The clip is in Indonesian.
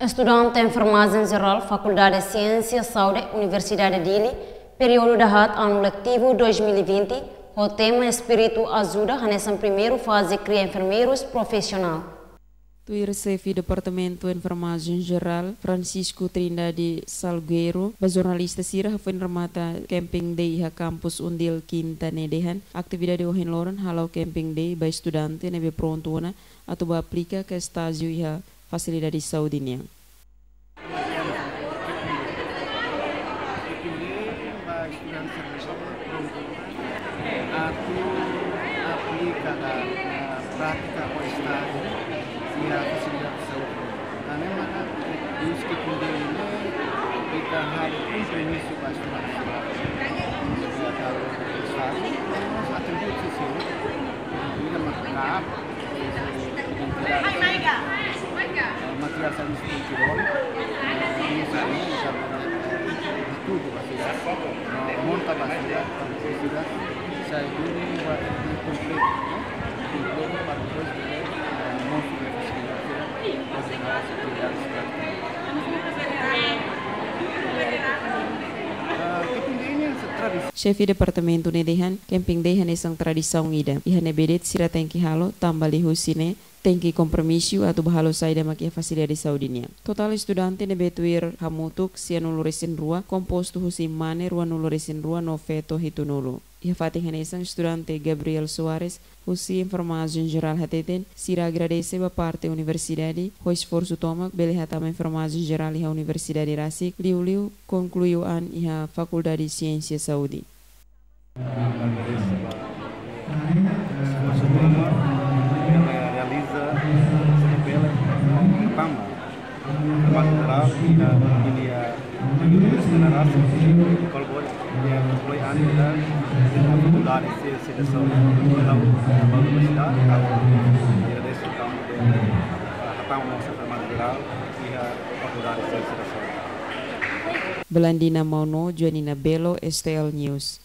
Estudante em Farmácia Geral, Faculdade de Ciências Saúde, Universidade de Dili, período da RAT, ano letivo 2020, o tema Espírito Ajuda, nessa primeira fase, cria enfermeiros profissional. Tuir Sefi Departamento de Informação Geral, Francisco Trindade Salgueiro, jornalista sirah foi remata camping day ha campus Undil Quinta Nedehan, atividade o Loren halau camping day by estudante nebe prontona atau ba aplica ke estágio iha facilidade a saúde niang. prática com o Estado e a conciliação. A mesma diz que quando ele a Estado, novas atividades Chefe Departamento Nedehan, camping dehan isang tradisão ida. Ihan bedet sira tengki halo, tambali husine, tengki kompromisu atau bahalo saida maki fasilidade saudinya. Total estudante ne betuir hamutuk sia nulu resin rua, kompostu husi mane rua nulu resin rua no feto hitu nulu. Ia fatih isang estudante Gabriel Soares, husi informasi geral hateten, sira agradece ba parte universidade, ho esforço toma, bele hatama informasi geral iha universidade rasik, liu liu concluiu an iha faculdade de ciência saúde. Ainda na faculdade de ciência da saúde então a universidade e agradeço o campo de Rapão nossa formação geral e a faculdade de ciência da saúde Belandina Mauno, Joanina Belo, STL News.